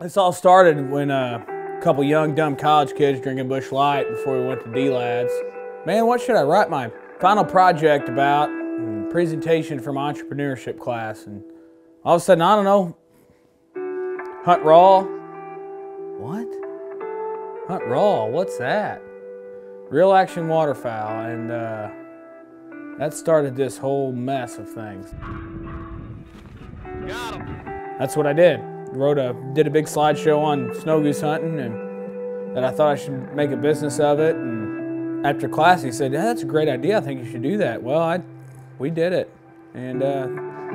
This all started when uh, a couple young, dumb college kids drinking Busch Light before we went to D-Lads. Man, what should I write my final project about? And presentation from entrepreneurship class. And all of a sudden, I don't know, Hunt Raw. What? Hunt Raw, what's that? Real action waterfowl. And uh, that started this whole mess of things. Got him. That's what I did. Wrote a did a big slideshow on snow goose hunting, and that I thought I should make a business of it. And after class, he said, "Yeah, that's a great idea. I think you should do that." Well, I, we did it, and uh,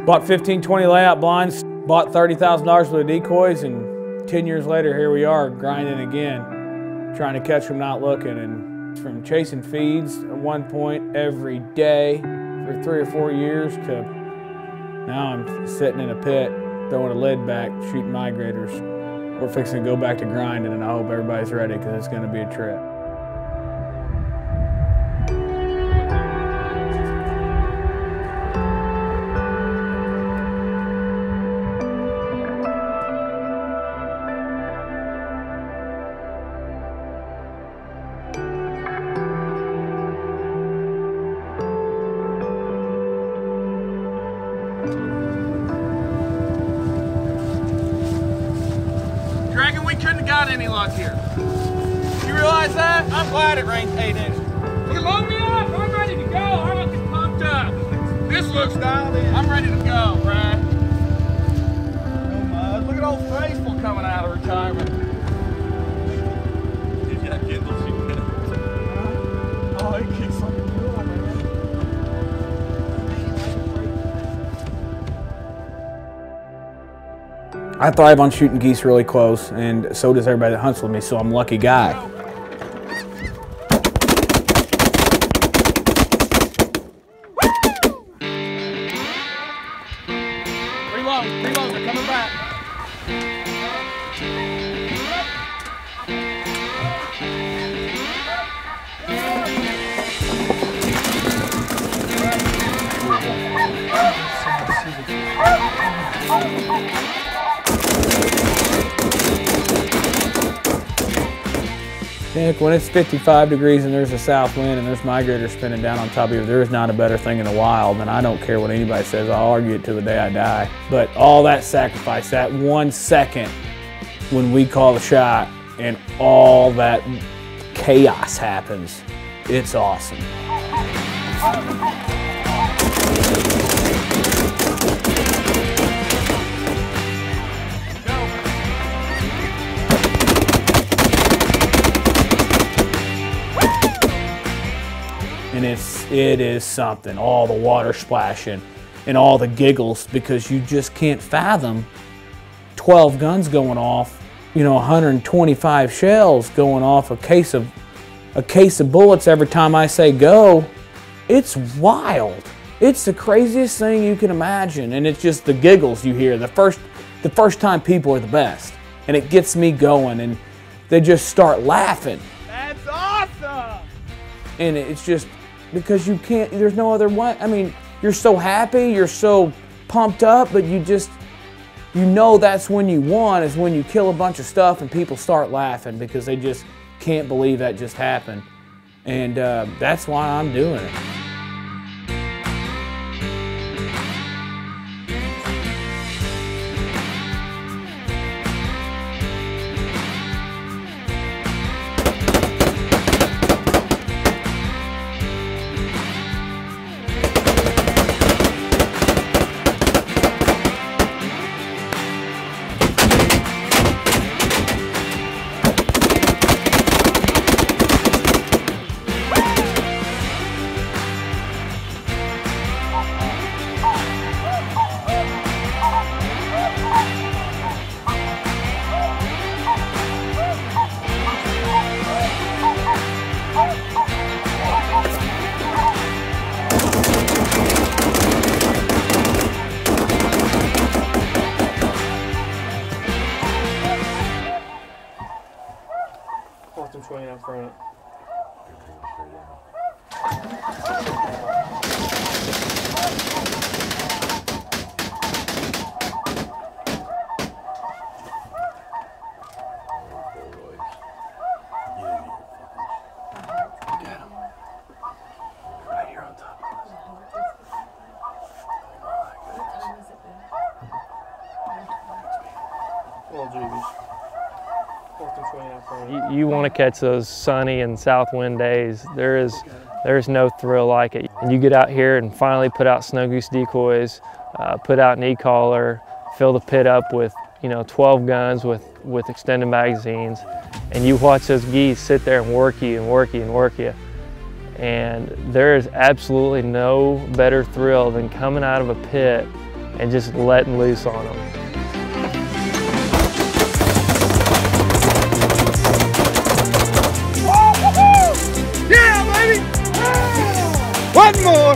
bought 15, 20 layout blinds, bought thirty thousand dollars worth of decoys, and ten years later, here we are grinding again, trying to catch them not looking, and from chasing feeds at one point every day for three or four years to now I'm sitting in a pit, throwing a lid back, shooting migrators. We're fixing to go back to grinding, and I hope everybody's ready because it's going to be a trip. Have got any luck here. You realize that? I'm glad it rained eight inches. You load me up. I'm ready to go. I'm looking pumped up. This looks dialed in. I'm ready to go, Brad. No mud. Look at old Faithful coming out of retirement. Did you have Kindle Oh, he kicks like I thrive on shooting geese really close, and so does everybody that hunts with me, so I'm a lucky guy. Back. Nick, when it's 55 degrees and there's a south wind and there's migrators spinning down on top of you, there is not a better thing in the wild, and I don't care what anybody says. I'll argue it till the day I die. But all that sacrifice, that one second when we call the shot and all that chaos happens, it's awesome. And it's it is something. All the water splashing and all the giggles because you just can't fathom 12 guns going off, you know, 125 shells going off a case of a case of bullets every time I say go. It's wild. It's the craziest thing you can imagine and it's just the giggles you hear. The first the first time people are the best and it gets me going and they just start laughing That's awesome! and it's just because you can't there's no other way i mean you're so happy you're so pumped up but you just you know that's when you won is when you kill a bunch of stuff and people start laughing because they just can't believe that just happened. And uh, that's why i'm doing it swinging out front. Little juvies. Fourth and 20 out front. You, you want to catch those sunny and south wind days. There is, there is no thrill like it. And you get out here and finally put out snow goose decoys, uh, put out an e-caller, fill the pit up with you know 12 guns with with extended magazines, and you watch those geese sit there and work you and work you and work you. And there is absolutely no better thrill than coming out of a pit and just letting loose on them. One more!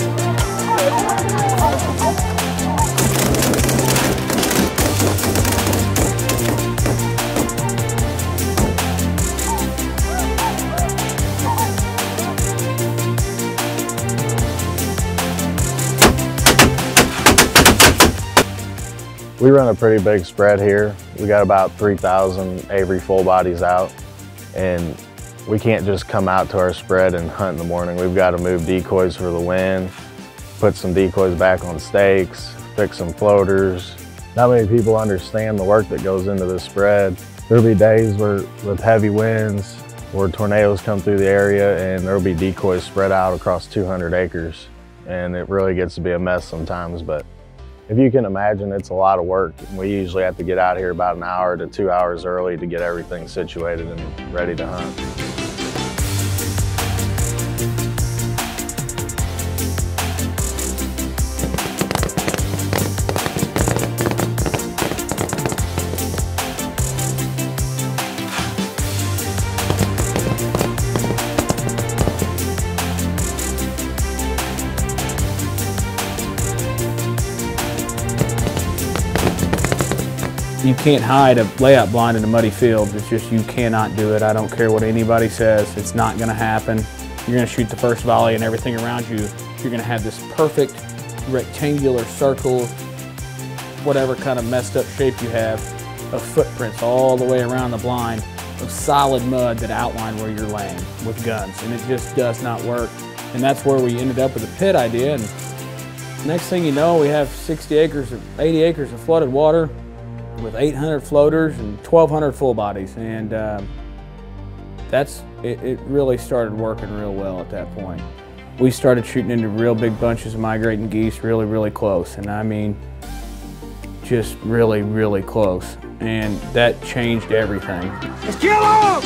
We run a pretty big spread here. We got about 3,000 Avery full bodies out and we can't just come out to our spread and hunt in the morning. We've got to move decoys for the wind, put some decoys back on stakes, fix some floaters. Not many people understand the work that goes into this spread. There'll be days where with heavy winds, where tornadoes come through the area and there'll be decoys spread out across 200 acres. And it really gets to be a mess sometimes, but if you can imagine, it's a lot of work. We usually have to get out here about an hour to two hours early to get everything situated and ready to hunt. Can't hide a layout blind in a muddy field. It's just you cannot do it. I don't care what anybody says. It's not going to happen. You're going to shoot the first volley and everything around you. You're going to have this perfect rectangular circle, whatever kind of messed up shape you have, of footprints all the way around the blind of solid mud that outline where you're laying with guns. And it just does not work. And that's where we ended up with the pit idea. And next thing you know, we have 60 acres of 80 acres of flooded water with 800 floaters and 1,200 full bodies, and um, that's it, it. Really started working real well at that point. We started shooting into real big bunches of migrating geese, really, really close, and I mean, just really, really close, and that changed everything. Let's kill!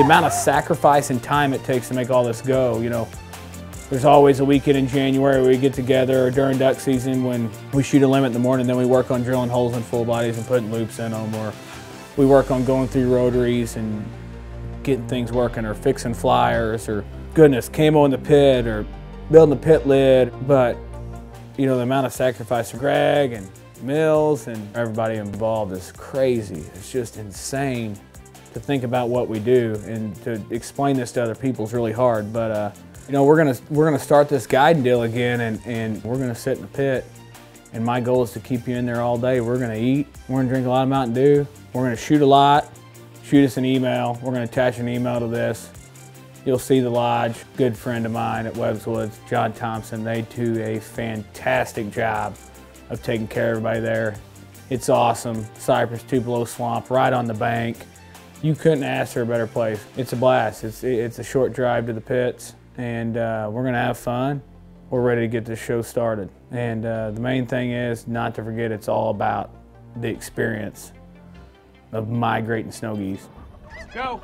The amount of sacrifice and time it takes to make all this go, you know, there's always a weekend in January where we get together or during duck season when we shoot a limit in the morning, then we work on drilling holes in full bodies and putting loops in them, or we work on going through rotaries and getting things working, or fixing flyers, or goodness, camo in the pit, or building the pit lid. But, you know, the amount of sacrifice from Greg and Mills and everybody involved is crazy. It's just insane to think about what we do and to explain this to other people is really hard. But uh, you know, we're gonna we're gonna start this guiding deal again, and and we're gonna sit in the pit. And my goal is to keep you in there all day. We're gonna eat. We're gonna drink a lot of Mountain Dew. We're gonna shoot a lot. Shoot us an email. We're gonna attach an email to this. You'll see the lodge. Good friend of mine at Webb's Woods, John Thompson. They do a fantastic job of taking care of everybody there. It's awesome. Cypress Tupelo Swamp, right on the bank. You couldn't ask for a better place. It's a blast. It's it's a short drive to the pits, and uh, we're gonna have fun. We're ready to get this show started. And uh, the main thing is not to forget it's all about the experience of migrating snow geese. Go!